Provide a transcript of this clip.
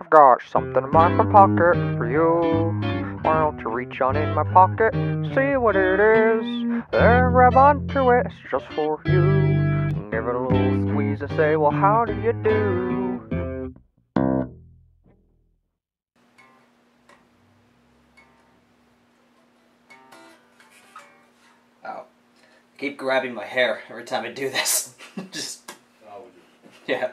I've got something in my pocket for you. Why don't you reach on in my pocket, see what it is? Then grab onto it, it's just for you. Give it a little squeeze and say, well, how do you do? Ow. I keep grabbing my hair every time I do this. Just, yeah.